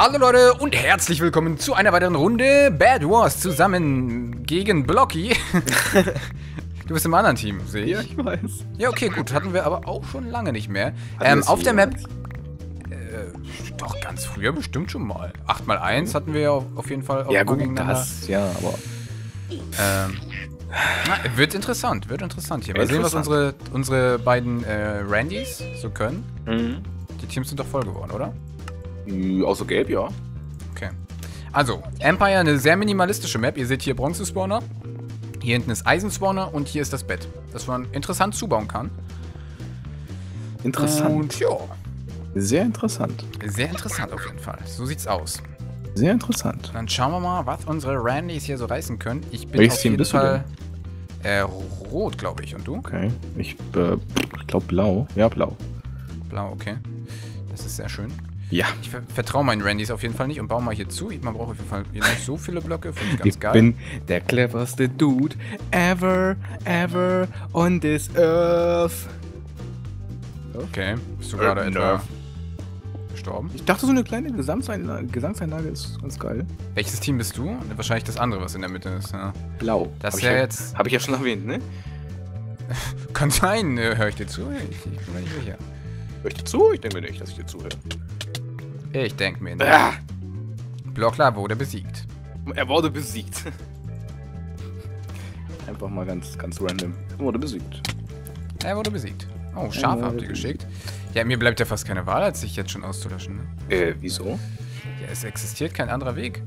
Hallo Leute und herzlich willkommen zu einer weiteren Runde Bad Wars zusammen gegen Blocky. du bist im anderen Team, sehe ich. Ja, ich weiß. Ja, okay, gut. Hatten wir aber auch schon lange nicht mehr. Ähm, auf der Map... Äh, doch, ganz früher bestimmt schon mal. 8x1 hatten wir ja auf, jeden Fall auch Ja, gut, das, ja, aber. Ähm, na, wird interessant, wird interessant hier. Mal sehen, was unsere, unsere beiden äh, Randys so können. Mhm. Die Teams sind doch voll geworden, oder? Äh, Außer gelb, ja. Okay. Also, Empire, eine sehr minimalistische Map. Ihr seht hier Bronze-Spawner. Hier hinten ist Eisenspawner und hier ist das Bett, das man interessant zubauen kann. Interessant. Und ja, Sehr interessant. sehr interessant auf jeden Fall. So sieht's aus. Sehr interessant. Dann schauen wir mal, was unsere Randys hier so reißen können. Ich bin Welches auf jeden bist Fall äh, rot, glaube ich. Und du? Okay. Ich, äh, ich glaube blau. Ja, blau. Blau, okay. Das ist sehr schön. Ja. Ich ver vertraue meinen Randys auf jeden Fall nicht und baue mal hier zu. Man braucht auf jeden Fall hier nicht so viele Blöcke. Finde ich ganz Ich geil. bin der cleverste Dude ever, ever on this earth. okay. Bist du gerade Äh, etwa nerv. gestorben? Ich dachte, so eine kleine Gesangseinlage, Gesangseinlage ist ganz geil. Welches Team bist du? Wahrscheinlich das andere, was in der Mitte ist. Ja. Blau. Das ich ja, jetzt- Habe ich ja schon erwähnt, ne? Kann sein, äh, höre ich dir zu? Ich, ich bin mir nicht sicher. Hör ich dir zu? Ich denke nicht, dass ich dir zuhöre. Ich denke mir nicht. Ah, Blockler wurde besiegt. er wurde besiegt. Einfach mal ganz, ganz random. Er wurde besiegt. Er wurde besiegt. Oh, Schafe habt ihr geschickt. Ja, mir bleibt ja fast keine Wahl, als sich jetzt schon auszulöschen. Ne? Äh, wieso? Ja, es existiert kein anderer Weg.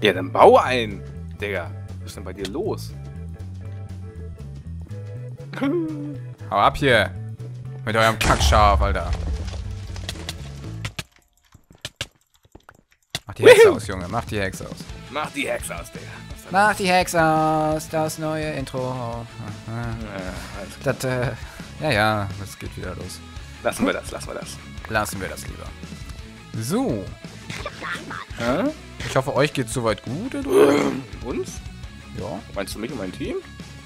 Ja, dann bau ein, Digga. Was ist denn bei dir los? Hau ab hier. Mit eurem Kackschaf, Alter. Die Hexe aus, Junge. Mach die Hexe aus. Mach die Hexe aus, Digga. Mach die Hexe aus. Das neue Intro. klar. Das, äh, ja, ja, das geht wieder los. Lassen wir das, lassen wir das. Lassen wir das lieber. So. Hä? Ich hoffe, euch geht's soweit gut. Uns? Ja, Meinst du mich und mein Team?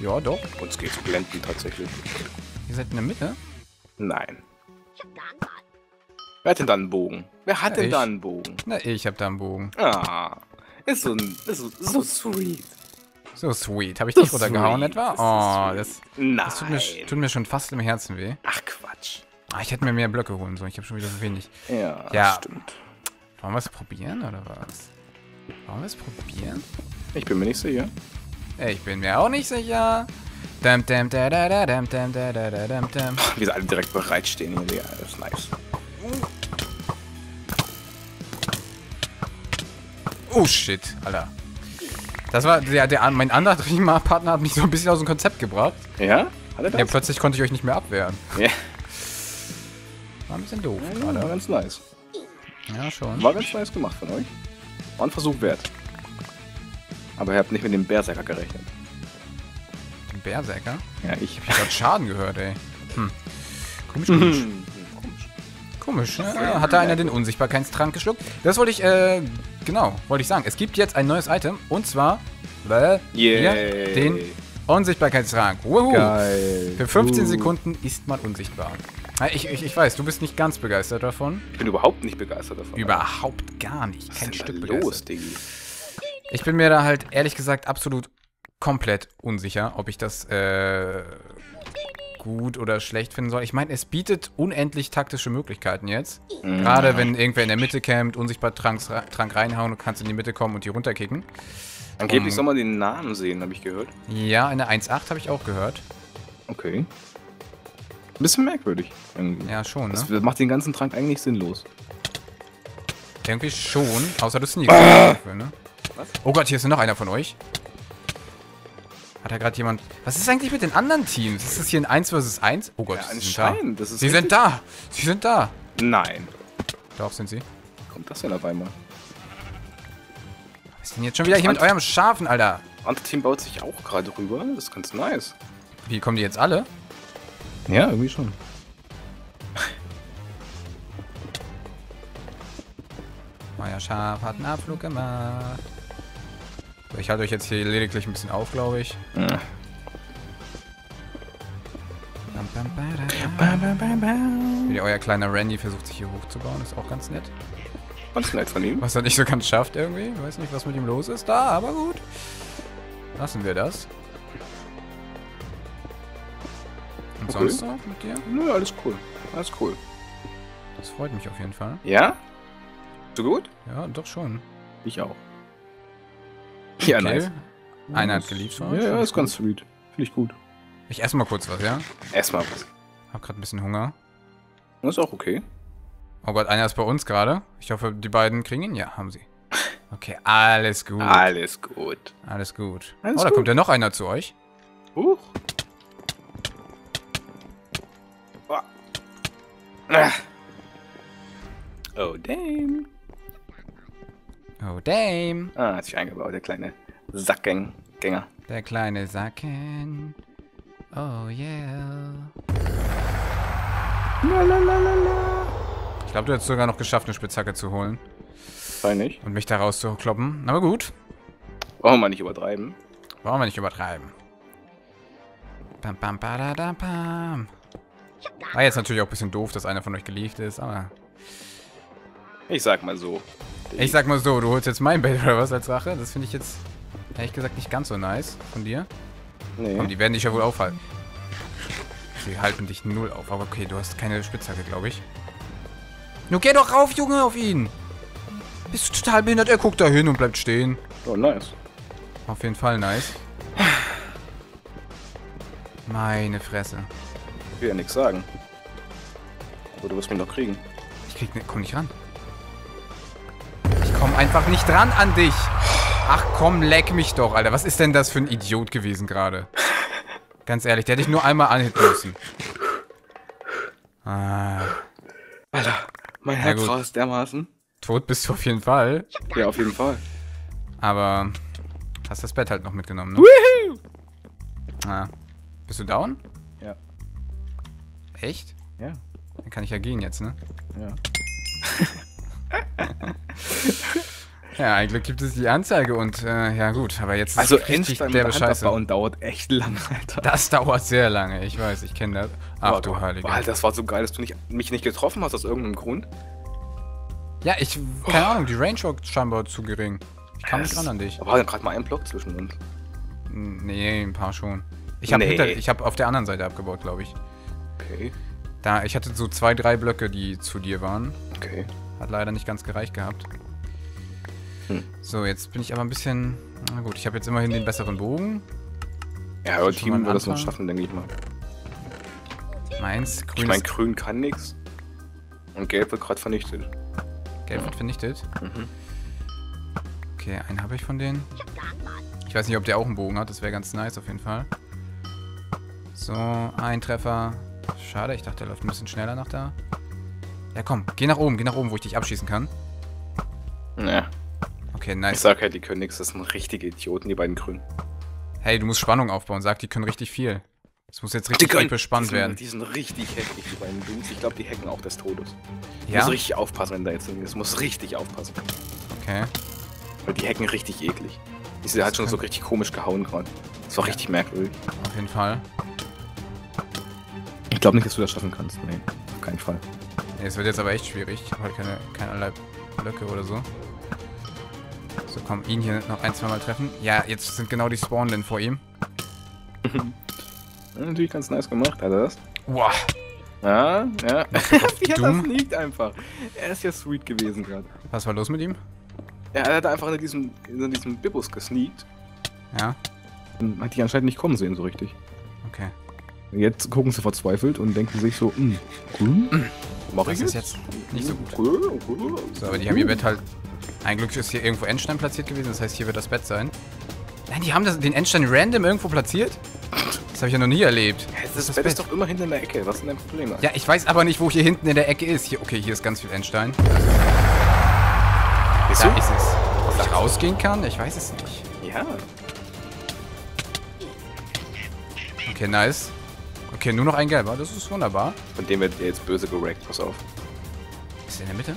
ja, doch. Uns geht's blenden tatsächlich. Ihr seid in der Mitte. Nein. Wer hat denn da einen Bogen? Wer hat Ja, denn ich. da einen Bogen? Na, ich hab da einen Bogen. Ah. Ist so, ist so, so sweet. So sweet. Habe ich So dich runtergehauen sweet. etwa? Oh, das, das tut, mir, tut mir schon fast im Herzen weh. Ach Quatsch. Ah, ich hätte mir mehr Blöcke holen sollen. Ich habe schon wieder so wenig. Ja, Ja. stimmt. Wollen wir es probieren oder was? Wollen wir es probieren? Ich bin mir nicht sicher. Ich bin mir auch nicht sicher. Dam, dam, da, da, da, dam, dam, da, da, da, dam, dam. Wie sie alle direkt bereitstehen hier, Digga. Das ist nice. Oh shit, Alter. Das war der, der mein anderer Partner hat mich so ein bisschen aus dem Konzept gebracht. Ja? Hat er das? Ja, plötzlich konnte ich euch nicht mehr abwehren. Ja. War ein bisschen doof Ja, war gerade. ganz nice. Ja, schon. War ganz nice gemacht von euch. War ein Versuch wert. Aber ihr habt nicht mit dem Berserker gerechnet. Berserker? Ja, ich. Ich hab grad Schaden gehört, ey. Hm. Komisch, komisch. Komisch, ne? Hat da einer den Unsichtbarkeitstrank geschluckt? Das wollte ich, äh, genau, wollte ich sagen. Es gibt jetzt ein neues Item und zwar, äh, hier, den Unsichtbarkeitstrank. Wuhu. Geil. Für 15 Uh. Sekunden ist man unsichtbar. Ich, ich, ich weiß, du bist nicht ganz begeistert davon. Ich bin überhaupt nicht begeistert davon. Überhaupt gar nicht. Was Kein ist Stück begeistert. los, Diggi? Ich bin mir da halt ehrlich gesagt absolut komplett unsicher, ob ich das äh, gut oder schlecht finden soll. Ich meine, es bietet unendlich taktische Möglichkeiten jetzt. Gerade wenn irgendwer in der Mitte campt, unsichtbar Tranks, Trank reinhauen, du kannst in die Mitte kommen und die runterkicken. Angeblich Um. soll man den Namen sehen, habe ich gehört. Ja, in der 1.8 habe ich auch gehört. Okay. Ein bisschen merkwürdig. Irgendwie. Ja, schon, ne? Das macht den ganzen Trank eigentlich sinnlos. Irgendwie schon, außer du sneakst dafür, ne? Was? Oh Gott, hier ist noch einer von euch. Hat da gerade jemand... Was ist eigentlich mit den anderen Teams? Ist das hier ein 1 vs 1? Oh Gott, Ja, sie sind da. anscheinend. Das ist Sie richtig- sind da. Sie sind da. Nein. Doch, sind sie. Wie kommt das denn auf einmal? Was ist denn jetzt schon wieder hier mit eurem Schafen, Alter? Andere Team baut sich auch gerade rüber. Das ist ganz nice. Wie kommen die jetzt alle? Ja, irgendwie schon. Euer Schaf hat einen Abflug gemacht. Ich halte euch jetzt hier lediglich ein bisschen auf, glaube ich. Ja. Wie euer kleiner Randy versucht sich hier hochzubauen, ist auch ganz nett. Ganz nett von ihm. Was er nicht so ganz schafft irgendwie. Weiß nicht, was mit ihm los ist da, aber gut. Lassen wir das. Und Okay. sonst noch mit dir? Nö, alles cool. Alles cool. Das freut mich auf jeden Fall. Ja? So gut? Ja, doch schon. Ich auch. Ja, Okay. nice. Einer hat geliebt von Ja, euch. ja, ist ganz sweet. Finde ich gut. Ich esse mal kurz was, ja? Erstmal was. Hab gerade ein bisschen Hunger. Das ist auch okay. Oh Gott, einer ist bei uns gerade. Ich hoffe, die beiden kriegen ihn. Ja, haben sie. Okay, alles gut. Alles gut. Alles gut. Alles oh, da gut. kommt ja noch einer zu euch. Huch. Oh. Ah. Oh, damn. Oh, Dame. Ah, hat sich eingebaut, der kleine Sackgänger. Der kleine Sacken. Oh, yeah. Ich glaube, du hättest sogar noch geschafft, eine Spitzhacke zu holen Sei nicht. und mich da rauszukloppen. Aber gut. Brauchen wir nicht übertreiben. Wollen wir nicht übertreiben. Bam, bam, badadam, bam. War jetzt natürlich auch ein bisschen doof, dass einer von euch gelieft ist, aber... Ich sag mal so. Ich sag mal so, du holst jetzt mein Bett oder was als Rache? Das finde ich jetzt ehrlich gesagt nicht ganz so nice von dir. Nee. Komm, die werden dich ja wohl aufhalten. Sie halten dich null auf, aber okay, du hast keine Spitzhacke, glaube ich. Nun geh doch rauf, Junge, auf ihn! Bist du total behindert? Er guckt da hin und bleibt stehen. Oh, nice. Auf jeden Fall nice. Meine Fresse. Ich will ja nichts sagen. Aber du wirst mich noch kriegen. Ich krieg ne, komm nicht ran. Komm einfach nicht ran an dich. Ach komm, leck mich doch, Alter. Was ist denn das für ein Idiot gewesen gerade? Ganz ehrlich, der hätte ich nur einmal anhitten müssen. Ah, Alter, mein Ja, Herz raus dermaßen. tot bist du auf jeden Fall. Ja, auf jeden Fall. Aber hast das Bett halt noch mitgenommen, ne? Woohoo! Ah. Bist du down? Ja. Echt? Ja. Dann kann ich ja gehen jetzt, ne? Ja. Ja, eigentlich gibt es die Anzeige und äh, ja gut, aber jetzt ist Also richtig mit derbe der Scheiße. abbauen dauert echt lang, Alter. Das dauert sehr lange, ich weiß, ich kenne das. Ach Boah, du Heilige. Alter, das war so geil, dass du nicht, mich nicht getroffen hast aus irgendeinem Grund. Ja, ich, keine Ahnung, die Range war scheinbar zu gering. Ich kam nicht ran an dich. Aber war dann gerade mal ein Block zwischen uns. Nee, ein paar schon. Ich habe Nee. ich hab auf der anderen Seite abgebaut, glaube ich. Okay, Da, ich hatte so zwei, drei Blöcke, die zu dir waren. okay. Hat leider nicht ganz gereicht gehabt. Hm. So, jetzt bin ich aber ein bisschen... Na gut, ich habe jetzt immerhin den besseren Bogen. Ja, aber Team wird das noch schaffen, denke ich mal. Meins, grün Ich meine, grün kann nix. Und gelb wird gerade vernichtet. gelb wird vernichtet. Mhm. Okay, einen habe ich von denen. Ich weiß nicht, ob der auch einen Bogen hat. Das wäre ganz nice auf jeden Fall. So, ein Treffer. Schade, ich dachte, der läuft ein bisschen schneller nach da. Ja, komm, geh nach oben, geh nach oben, wo ich dich abschießen kann. Ja, Okay, ich nice. sag halt, die können nix. Das sind richtige Idioten, die beiden Grünen. Hey, du musst Spannung aufbauen. Sag, die können richtig viel. Es muss jetzt richtig die sind, werden. Die sind richtig heftig, die beiden Dudes. Ich glaube, die hacken auch des Todes. Du Ja? musst richtig aufpassen, wenn da jetzt irgendwie ist. Du musst richtig aufpassen. Okay. Weil die hacken richtig eklig. Die hat schon so richtig komisch gehauen gerade. Das war richtig merkwürdig. Auf jeden Fall. Ich glaube nicht, dass du das schaffen kannst. Nee, auf keinen Fall. Nee, es wird jetzt aber echt schwierig. Ich habe halt keine, keinerlei Blöcke oder so. So, komm, ihn hier noch ein, zwei Mal treffen. Ja, jetzt sind genau die Spawnenden vor ihm. Natürlich ganz nice gemacht, hat er das? Wow. Ja, ja. ja, Doom. das liegt einfach. Er ist ja sweet gewesen gerade. Was war los mit ihm? Ja, er hat einfach in diesem, in diesem Bibus gesneakt. Ja, Und hat die anscheinend nicht kommen sehen so richtig. okay. Jetzt gucken sie verzweifelt und denken sich so, hm, hm, mach Das ich ist jetzt? jetzt nicht so gut. So, aber die haben ihr Bett halt... Ein Glück ist hier irgendwo Endstein platziert gewesen, das heißt, hier wird das Bett sein. Nein, die haben das, den Endstein random irgendwo platziert? Das habe ich ja noch nie erlebt. Ja, Wo Das, Bett ist doch immer hinter in der Ecke. Was ist denn dein Problem? Ja, ich weiß aber nicht, wo hier hinten in der Ecke ist. Hier, okay, hier ist ganz viel Endstein. Bist Da du? ist es. Ob ich rausgehen kann? Ich weiß es nicht. Ja. Okay, nice. Okay, nur noch ein gelber. Das ist wunderbar. Von dem wird jetzt böse gerackt. Pass auf. Ist der in der Mitte?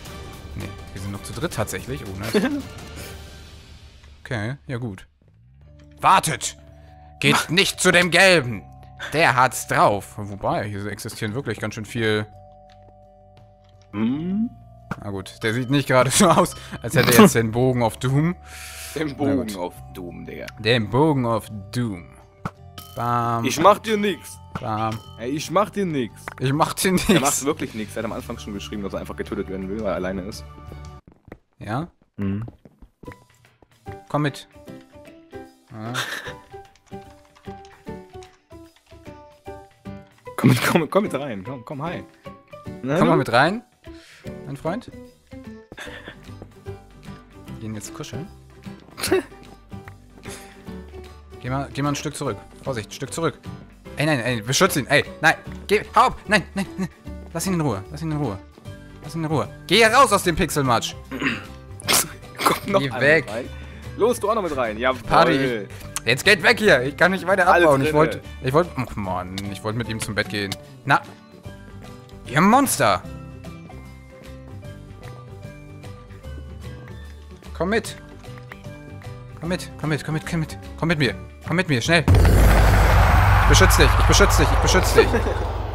Nee, wir sind noch zu dritt tatsächlich. Oh, nice. Okay, ja gut. Wartet! Geht nicht zu dem Gelben! Der hat's drauf. Wobei, hier existieren wirklich ganz schön viel Hm? Na gut, der sieht nicht gerade so aus, als hätte er jetzt den Bogen auf Doom. Den Bogen auf Doom, Digga. Den Bogen auf Doom. Bam, Ich mach dir nix. bam. Ey, ich mach dir nix. Ich mach den Er macht wirklich nichts. Er hat am Anfang schon geschrieben, dass er einfach getötet werden will, weil er alleine ist. Ja? Mhm. Komm mit. Ja. Komm, mit- komm, komm mit rein. Komm, komm, hi. Na, Komm mal mit rein, mein Freund. Wir gehen jetzt kuscheln. geh, mal, geh mal ein Stück zurück. Vorsicht, ein Stück zurück. Ey, nein, ey, beschütz ihn. Ey, nein, geh, hau ab. Nein, nein, nein. Lass ihn in Ruhe, lass ihn in Ruhe. Lass ihn in Ruhe. Geh hier raus aus dem Pixelmatsch. Komm noch Geh weg. rein. Los, du auch noch mit rein. Ja, Party. Jetzt geht weg hier. Ich kann nicht weiter abbauen. Ich wollte, ich wollte, oh Mann, ich wollte mit ihm zum Bett gehen. Na, ihr Monster. Komm mit. Komm mit, komm mit, komm mit, komm mit. Komm mit mir. Komm mit mir, schnell. Ich beschütze dich, ich beschütze dich, ich beschütze dich.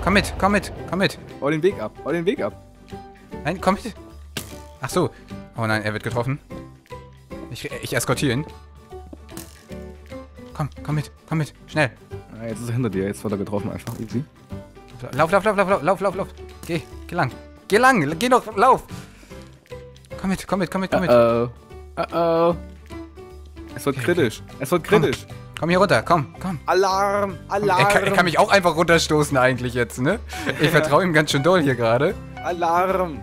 Komm mit, komm mit, komm mit. Bau den Weg ab. Bau den Weg ab. Nein, komm mit. Ach so. Oh nein, er wird getroffen. Ich, ich eskortiere ihn. Komm, komm mit, komm mit, schnell. Ah, jetzt ist er hinter dir. Jetzt wird er getroffen einfach. Easy. Lauf, lauf, lauf, lauf, lauf, lauf, lauf, lauf. Geh, geh lang. Geh lang, geh doch, lauf. Komm mit, komm mit, komm mit, komm mit. Uh oh. Uh oh. Es wird kritisch. Es wird kritisch. Komm hier runter, komm, komm. Alarm! Alarm! Er kann, er kann mich auch einfach runterstoßen eigentlich jetzt, ne? Ich vertraue ihm ganz schön doll hier gerade. Alarm!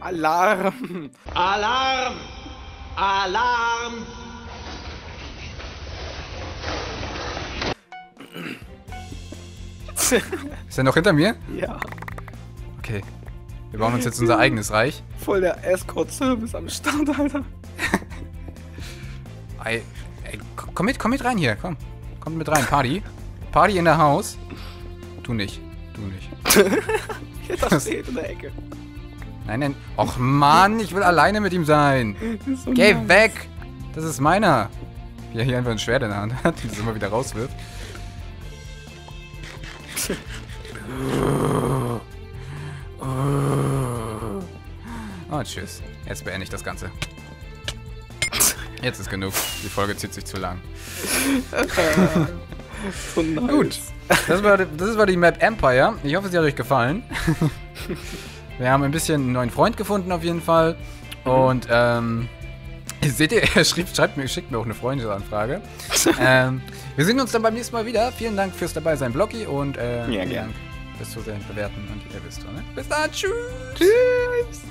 Alarm! Alarm! Alarm! Ist er noch hinter mir? Ja, Okay. Wir bauen uns jetzt unser eigenes Reich. voll der Escort-Service am Start, Alter. Komm mit, komm mit rein hier, komm. Komm mit rein, Party. Party in der Haus. Du nicht, du nicht. Das steht in der Ecke. Nein, nein. Och Mann, ich will alleine mit ihm sein. So Geh nice. weg! Das ist meiner. Wie er hier einfach ein Schwert in der Hand hat, das immer wieder rauswirft. Oh, tschüss. Jetzt beende ich das Ganze. Jetzt ist genug. Die Folge zieht sich zu lang. So nice. Gut. Das war, das war die Map Empire. Ich hoffe, sie hat euch gefallen. Wir haben ein bisschen einen neuen Freund gefunden auf jeden Fall. Und ähm, seht ihr, er schrieb, schreibt mir, schickt mir auch eine Freundesanfrage. ähm, wir sehen uns dann beim nächsten Mal wieder. Vielen Dank fürs dabei sein, Blocki. Und äh, Ja, vielen. Dank fürs Zusehen, bewerten und ihr wisst, ne? Bis dann. Tschüss. Tschüss.